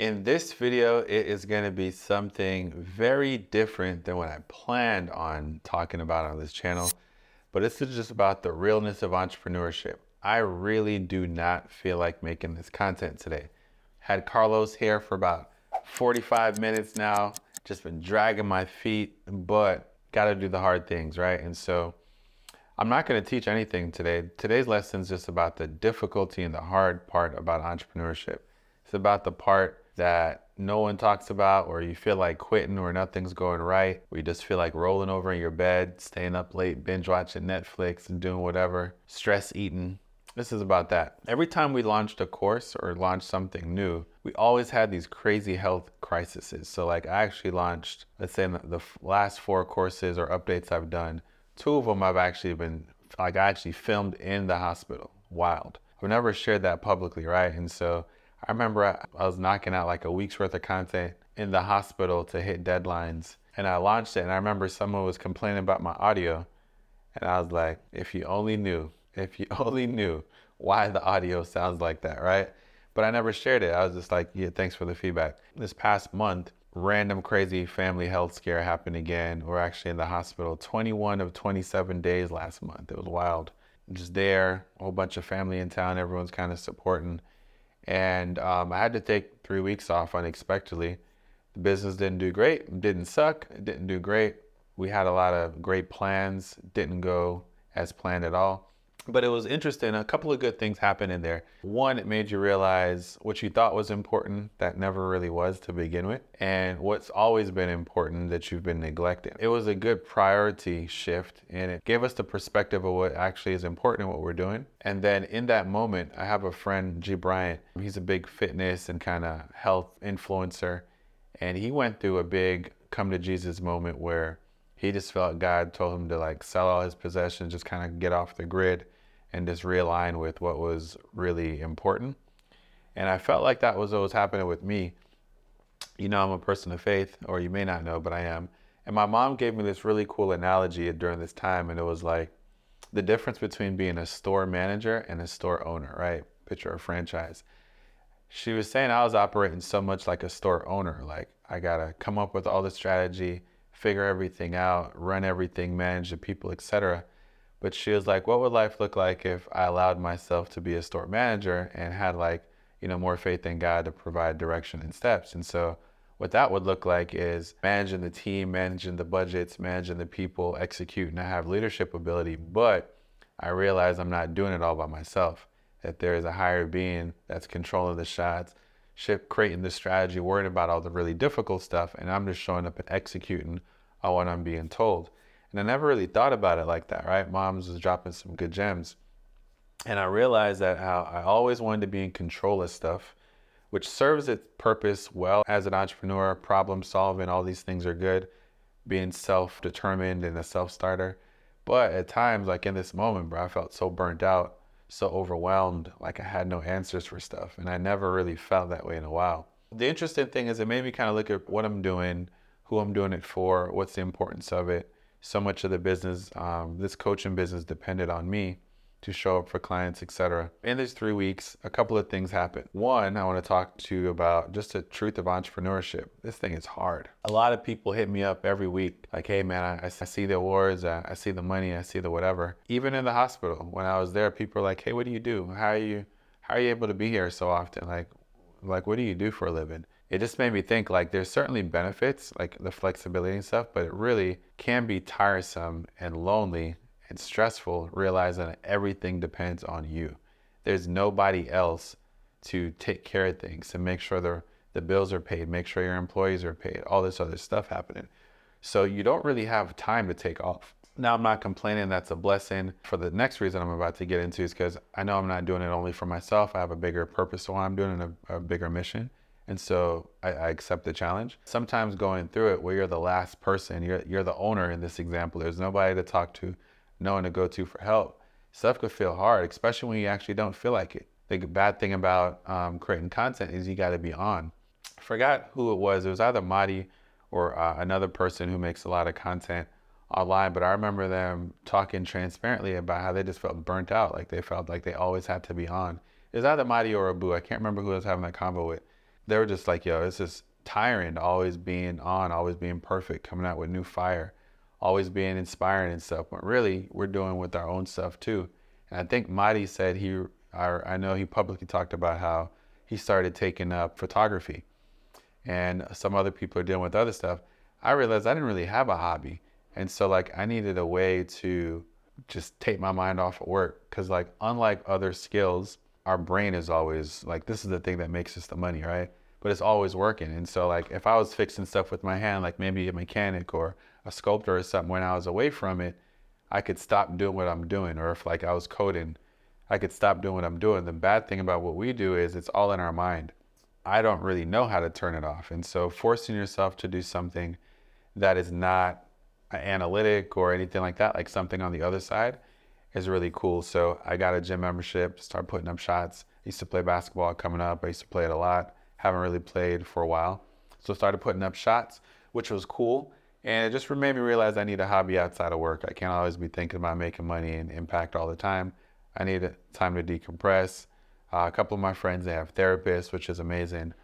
In this video, it is going to be something very different than what I planned on talking about on this channel, but this is just about the realness of entrepreneurship. I really do not feel like making this content today. Had Carlos here for about 45 minutes now, just been dragging my feet, but got to do the hard things, right? And so I'm not going to teach anything today. Today's lesson is just about the difficulty and the hard part about entrepreneurship. It's about the part that no one talks about, or you feel like quitting, or nothing's going right, or you just feel like rolling over in your bed, staying up late, binge watching Netflix, and doing whatever, stress eating. This is about that. Every time we launched a course or launched something new, we always had these crazy health crises. So, like, I actually launched, let's say, the last four courses or updates I've done Two of them I've actually been, like, I actually filmed in the hospital. Wild. I've never shared that publicly, right? And so I remember I, was knocking out like a week's worth of content in the hospital to hit deadlines. And I launched it, and I remember someone was complaining about my audio. And I was like, if you only knew, if you only knew why the audio sounds like that, right? But I never shared it. I was just like, yeah, thanks for the feedback. This past month, random crazy family health scare happened again. We're actually in the hospital 21 of 27 days last month. It was wild. Just there, a whole bunch of family in town. Everyone's kind of supporting. And um, I had to take three weeks off unexpectedly. The business didn't do great, didn't suck, didn't do great. We had a lot of great plans, didn't go as planned at all. But it was interesting. A couple of good things happened in there. One, it made you realize what you thought was important that never really was to begin with, and what's always been important that you've been neglecting. It was a good priority shift, and it gave us the perspective of what actually is important in what we're doing. And then in that moment, I have a friend, G. Bryant. He's a big fitness and kind of health influencer, and he went through a big come to Jesus moment where he just felt God told him to like sell all his possessions, just kind of get off the grid and just realign with what was really important. And I felt like that was what was happening with me. You know, I'm a person of faith, or you may not know, but I am. And my mom gave me this really cool analogy during this time, and it was like the difference between being a store manager and a store owner, right? Picture a franchise. She was saying I was operating so much like a store owner. Like, I gotta come up with all the strategy, figure everything out, run everything, manage the people, etc. But she was like, what would life look like if I allowed myself to be a store manager and had like, you know, more faith in God to provide direction and steps? And so what that would look like is managing the team, managing the budgets, managing the people, executing. I have leadership ability, but I realize I'm not doing it all by myself. That there is a higher being that's controlling the shots, ship creating this strategy, worrying about all the really difficult stuff, and I'm just showing up and executing on what I'm being told. And I never really thought about it like that, right? Mom's was dropping some good gems. And I realized that how I always wanted to be in control of stuff, which serves its purpose well as an entrepreneur, problem solving, all these things are good, being self determined and a self starter. But at times, like in this moment, bro, I felt so burnt out so overwhelmed, like I had no answers for stuff. And I never really felt that way in a while. The interesting thing is it made me kind of look at what I'm doing, who I'm doing it for, what's the importance of it. So much of the business, um, this coaching business depended on me to show up for clients, etc. In these three weeks, a couple of things happened. One, I want to talk to you about just the truth of entrepreneurship. This thing is hard. A lot of people hit me up every week, like, "Hey, man, I, I see the awards, I, I see the money, I see the whatever." Even in the hospital, when I was there, people are like, "Hey, what do you do? How are you? How are you able to be here so often? Like, like, what do you do for a living?" It just made me think like there's certainly benefits, like the flexibility and stuff, but it really can be tiresome and lonely and stressful realizing that everything depends on you. There's nobody else to take care of things, to make sure the, the bills are paid, make sure your employees are paid, all this other stuff happening. So you don't really have time to take off. Now, I'm not complaining that's a blessing. For the next reason I'm about to get into is because I know I'm not doing it only for myself. I have a bigger purpose to why I'm doing a, a bigger mission. And so I, I, accept the challenge. Sometimes going through it where you're the last person, you're, you're the owner in this example, there's nobody to talk to, no one to go to for help, stuff could feel hard, especially when you actually don't feel like it. The bad thing about um, creating content is you got to be on. I forgot who it was. It was either Madi or uh, another person who makes a lot of content online, but I remember them talking transparently about how they just felt burnt out, like they felt like they always had to be on. It was either Madi or Abu. I can't remember who I was having that convo with. they were just like, yo, it's just tiring always being on, always being perfect, coming out with new fire, always being inspiring and stuff. But really, we're doing with our own stuff too. And I think Marty said he, I, I know he publicly talked about how he started taking up photography and some other people are dealing with other stuff. I realized I didn't really have a hobby. And so like I needed a way to just take my mind off of work. Cause like unlike other skills, our brain is always like this is the thing that makes us the money, right? But it's always working. And so like if I was fixing stuff with my hand, like maybe a mechanic or a sculptor or something, when I was away from it, I could stop doing what I'm doing. Or if like I was coding, I could stop doing what I'm doing. The bad thing about what we do is it's all in our mind. I don't really know how to turn it off. And so forcing yourself to do something that is not uh, analytic or anything like that, like something on the other side, is really cool. So I got a gym membership, start putting up shots. I used to play basketball coming up. I used to play it a lot. Haven't really played for a while. So started putting up shots, which was cool. And it just made me realize I need a hobby outside of work. I can't always be thinking about making money and impact all the time. I need time to decompress. Uh, a couple of my friends, they have therapists, which is amazing.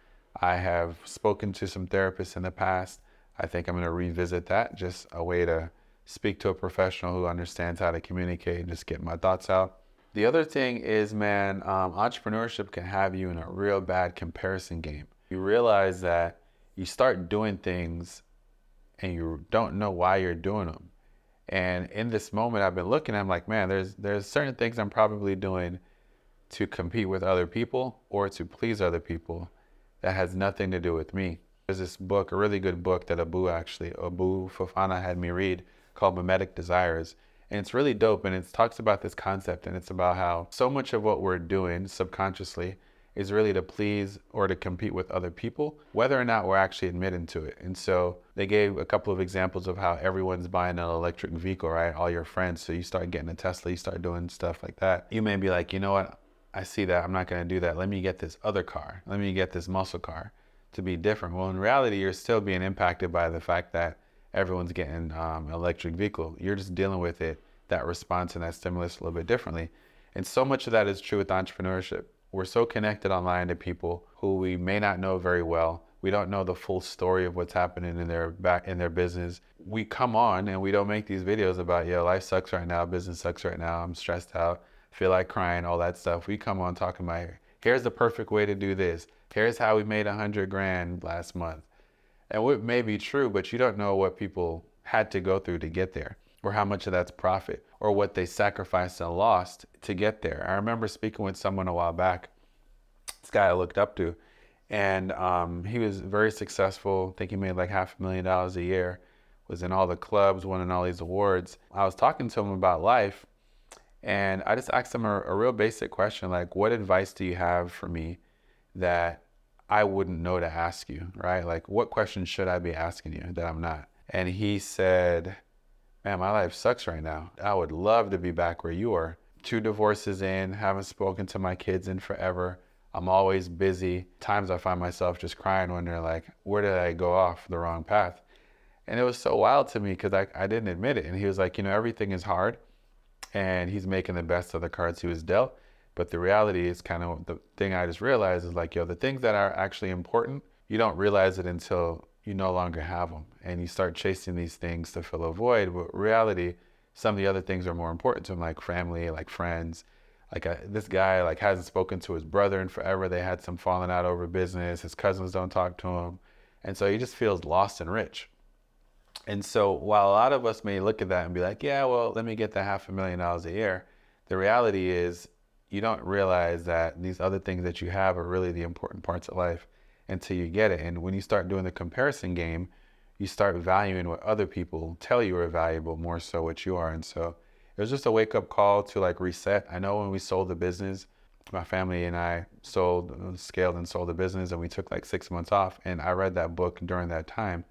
I have spoken to some therapists in the past. I think I'm going to revisit that, just a way to speak to a professional who understands how to communicate and just get my thoughts out. The other thing is, man, um, entrepreneurship can have you in a real bad comparison game. You realize that you start doing things and you don't know why you're doing them. And in this moment, I've been looking, I'm like, man, there's there's certain things I'm probably doing to compete with other people or to please other people that has nothing to do with me. There's this book, a really good book that Abu actually, Abu Fofana had me read called Mimetic Desires. And it's really dope and it talks about this concept and it's about how so much of what we're doing subconsciously is really to please or to compete with other people, whether or not we're actually admitting to it. And so they gave a couple of examples of how everyone's buying an electric vehicle, right? All your friends. So you start getting a Tesla, you start doing stuff like that. You may be like, you know what? I see that. I'm not going to do that. Let me get this other car. Let me get this muscle car to be different. Well, in reality, you're still being impacted by the fact that everyone's getting um, electric vehicle. You're just dealing with it, that response and that stimulus a little bit differently. And so much of that is true with entrepreneurship. We're so connected online to people who we may not know very well. We don't know the full story of what's happening in their back in their business. We come on and we don't make these videos about, yeah, life sucks right now, business sucks right now, I'm stressed out feel like crying, all that stuff. We come on talking about here's the perfect way to do this. Here's how we made a hundred grand last month. And what may be true, but you don't know what people had to go through to get there, or how much of that's profit, or what they sacrificed and lost to get there. I remember speaking with someone a while back, this guy I looked up to, and um, he was very successful. I think he made like half a million dollars a year, was in all the clubs, winning all these awards. I was talking to him about life, and I just asked him a, a real basic question like, what advice do you have for me that I wouldn't know to ask you, right? Like, what questions should I be asking you that I'm not? And he said, Man, my life sucks right now. I would love to be back where you are. Two divorces in, haven't spoken to my kids in forever. I'm always busy. Times I find myself just crying when they're like, Where did I go off the wrong path? And it was so wild to me because I, I didn't admit it. And he was like, You know, everything is hard and he's making the best of the cards he was dealt. But the reality is kind of the thing I just realized is like, yo, the things that are actually important, you don't realize it until you no longer have them. And you start chasing these things to fill a void. But reality, some of the other things are more important to him, like family, like friends. Like a, uh, this guy like hasn't spoken to his brother in forever. They had some falling out over business. His cousins don't talk to him. And so he just feels lost and rich. And so while a lot of us may look at that and be like, yeah, well, let me get the half a million dollars a year, the reality is you don't realize that these other things that you have are really the important parts of life until you get it. And when you start doing the comparison game, you start valuing what other people tell you are valuable more so what you are. And so it was just a wake up call to like reset. I know when we sold the business, my family and I sold, scaled and sold the business, and we took like six months off. And I read that book during that time.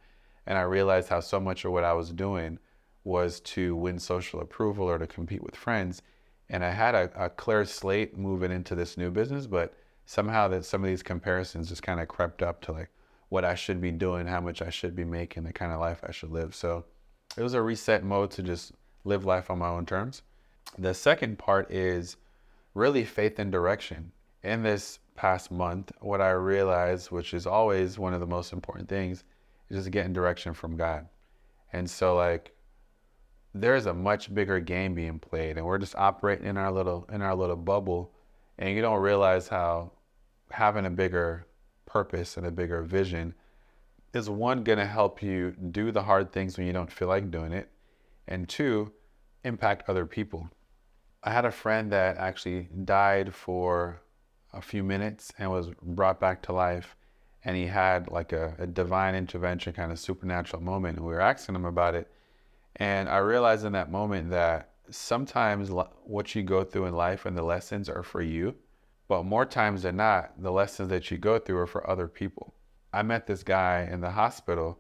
And I realized how so much of what I was doing was to win social approval or to compete with friends. And I had a, a clear slate moving into this new business, but somehow that some of these comparisons just kind of crept up to like what I should be doing, how much I should be making, the kind of life I should live. So it was a reset mode to just live life on my own terms. The second part is really faith and direction. In this past month, what I realized, which is always one of the most important things, is just getting direction from God. And so, like, there's a much bigger game being played, and we're just operating in our little in our little bubble, and you don't realize how having a bigger purpose and a bigger vision is one going to help you do the hard things when you don't feel like doing it, and two, impact other people. I had a friend that actually died for a few minutes and was brought back to life. And he had like a, a divine intervention, kind of supernatural moment. And we were asking him about it. And I realized in that moment that sometimes what you go through in life and the lessons are for you. But more times than not, the lessons that you go through are for other people. I met this guy in the hospital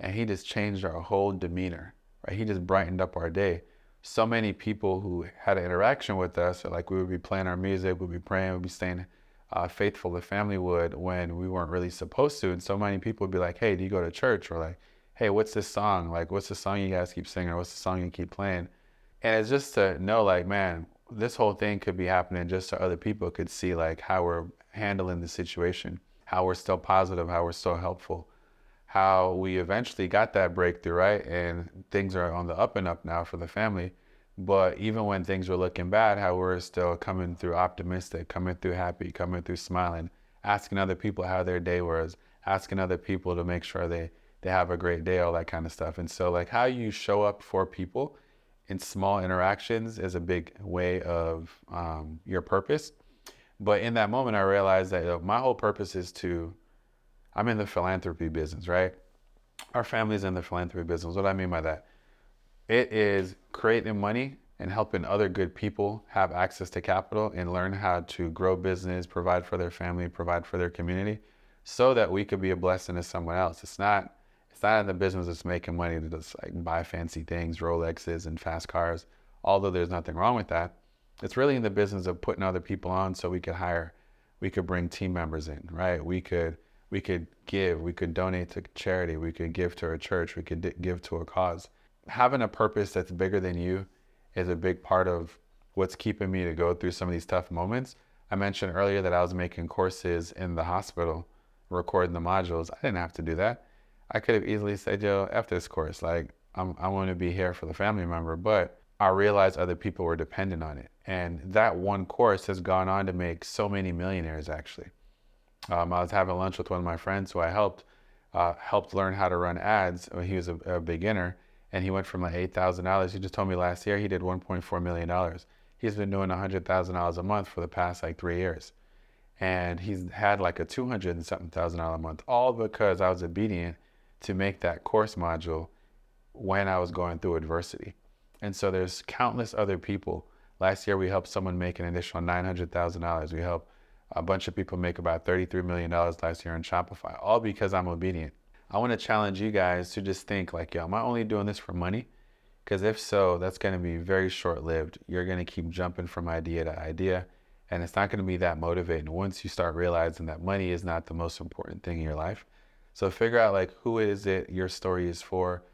and he just changed our whole demeanor, right? He just brightened up our day so many people who had an interaction with us, like we would be playing our music, we'd be praying, we'd be staying uh, faithful to family would when we weren't really supposed to. And so many people would be like, hey, do you go to church? Or like, hey, what's this song? Like, what's the song you guys keep singing? Or what's the song you keep playing? And it's just to know, like, man, this whole thing could be happening just so other people could see, like, how we're handling the situation, how we're still positive, how we're still helpful how we eventually got that breakthrough, right? And things are on the up and up now for the family. But even when things were looking bad, how we're still coming through optimistic, coming through happy, coming through smiling, asking other people how their day was, asking other people to make sure they, they have a great day, all that kind of stuff. And so, like, how you show up for people in small interactions is a big way of um, your purpose. But in that moment, I realized that my whole purpose is to I'm in the philanthropy business, right? Our family's in the philanthropy business. What do I mean by that? It is creating money and helping other good people have access to capital and learn how to grow business, provide for their family, provide for their community, so that we could be a blessing to someone else. It's not it's not in the business that's making money to just like buy fancy things, Rolexes and fast cars. Although there's nothing wrong with that, it's really in the business of putting other people on so we could hire, we could bring team members in, right? We could we could give, we could donate to charity, we could give to a church, we could give to a cause. Having a purpose that's bigger than you is a big part of what's keeping me to go through some of these tough moments. I mentioned earlier that I was making courses in the hospital, recording the modules. I didn't have to do that. I could have easily said, yo, F this course. Like, I'm, I want to be here for the family member. But I realized other people were dependent on it. And that one course has gone on to make so many millionaires, actually. Um, I was having lunch with one of my friends who I helped, uh, helped learn how to run ads when he was a, a beginner, and he went from like eight thousand dollars. He just told me last year he did 1.4 million dollars. He's been doing hundred thousand dollars a month for the past like three years, and he's had like a two hundred and something thousand dollar a month, all because I was obedient to make that course module when I was going through adversity. And so there's countless other people. Last year we helped someone make an additional nine hundred thousand dollars. We helped a bunch of people make about $33 million last year in Shopify, all because I'm obedient. I want to challenge you guys to just think like, yo, am I only doing this for money? Because if so, that's going to be very short lived. You're going to keep jumping from idea to idea, and it's not going to be that motivating once you start realizing that money is not the most important thing in your life. So figure out like who is it your story is for.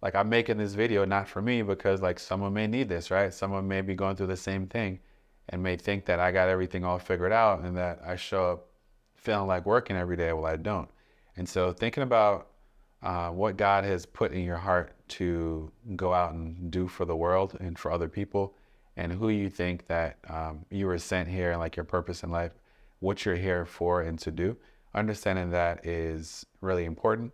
Like I'm making this video not for me because like someone may need this, right? Someone may be going through the same thing and may think that I got everything all figured out and that I show up feeling like working every day. Well, I don't. And so thinking about uh, what God has put in your heart to go out and do for the world and for other people, and who you think that um, you were sent here and like your purpose in life, what you're here for and to do, understanding that is really important.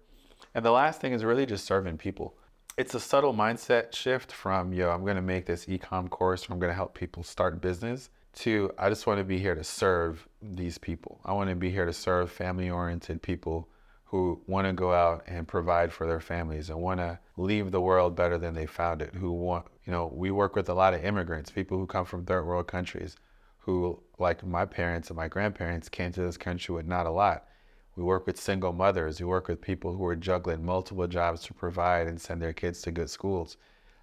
And the last thing is really just serving people. It's a subtle mindset shift from yo i'm going to make this ecom course i'm going to help people start business to i just want to be here to serve these people. I want to be here to serve family oriented people who want to go out and provide for their families and want to leave the world better than they found it who want you know we work with a lot of immigrants people who come from third world countries who like my parents and my grandparents came to this country with not a lot we work with single mothers. We work with people who are juggling multiple jobs to provide and send their kids to good schools.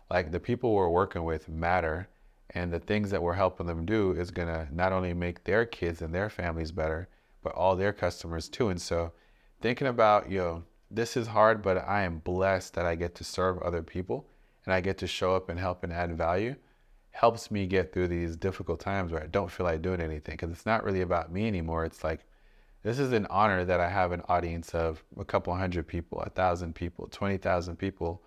Like the people we're working with matter, and the things that we're helping them do is going to not only make their kids and their families better, but all their customers too. And so, thinking about, you know, this is hard, but I am blessed that I get to serve other people and I get to show up and help and add value. Helps me get through these difficult times where I don't feel like doing anything because it's not really about me anymore. It's like, this is an honor that I have an audience of a couple hundred people, a thousand people, 20,000 people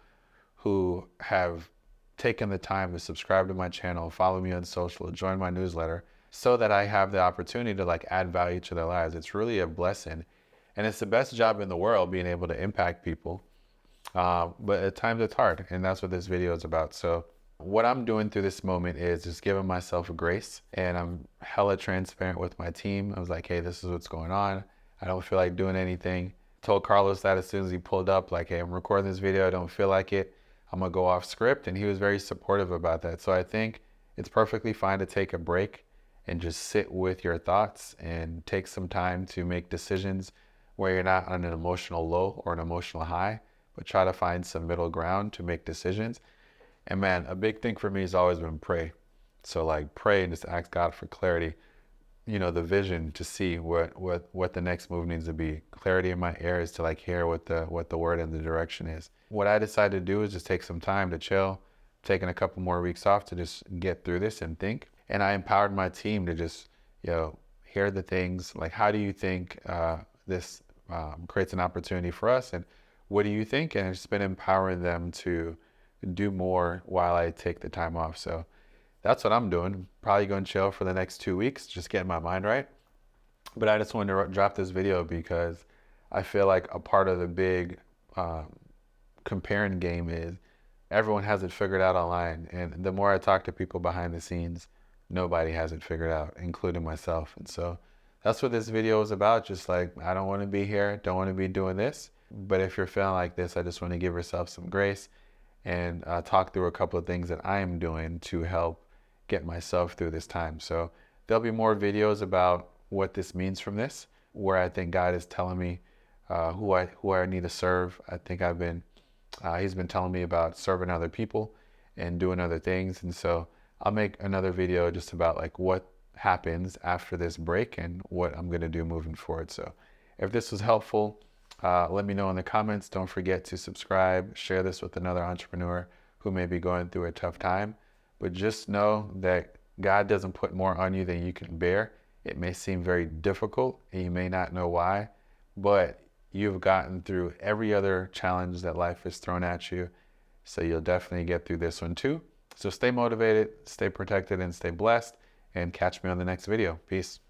who have taken the time to subscribe to my channel, follow me on social, join my newsletter so that I have the opportunity to like add value to their lives. It's really a blessing. And it's the best job in the world being able to impact people. Uh, but at times it's hard. And that's what this video is about. So what I'm doing through this moment is just giving myself a grace and I'm hella transparent with my team. I was like, hey, this is what's going on. I don't feel like doing anything. Told Carlos that as soon as he pulled up, like, hey, I'm recording this video. I don't feel like it. I'm gonna go off script. And he was very supportive about that. So I think it's perfectly fine to take a break and just sit with your thoughts and take some time to make decisions where you're not on an emotional low or an emotional high, but try to find some middle ground to make decisions. And man, a big thing for me has always been pray. So like pray and just ask God for clarity, you know, the vision to see what what what the next move needs to be. Clarity in my ears to like hear what the what the word and the direction is. What I decided to do is just take some time to chill, taking a couple more weeks off to just get through this and think and I empowered my team to just, you know, hear the things like, how do you think uh, this um, creates an opportunity for us, and what do you think? And it's been empowering them to do more while I take the time off. So that's what I'm doing. Probably going to chill for the next two weeks, just getting my mind right. But I just wanted to drop this video because I feel like a part of the big um, comparing game is everyone has it figured out online. And the more I talk to people behind the scenes, nobody has it figured out, including myself. And so that's what this video is about. Just like, I don't want to be here, don't want to be doing this. But if you're feeling like this, I just want to give yourself some grace and uh, talk through a couple of things that I am doing to help get myself through this time. So there'll be more videos about what this means from this, where I think God is telling me uh, who I who I need to serve. I think I've been uh, He's been telling me about serving other people and doing other things, and so I'll make another video just about like what happens after this break and what I'm going to do moving forward. So if this was helpful, uh, let me know in the comments. Don't forget to subscribe, share this with another entrepreneur who may be going through a tough time. But just know that God doesn't put more on you than you can bear. It may seem very difficult and you may not know why, but you've gotten through every other challenge that life has thrown at you. So you'll definitely get through this one too. So stay motivated, stay protected, and stay blessed. And catch me on the next video. Peace.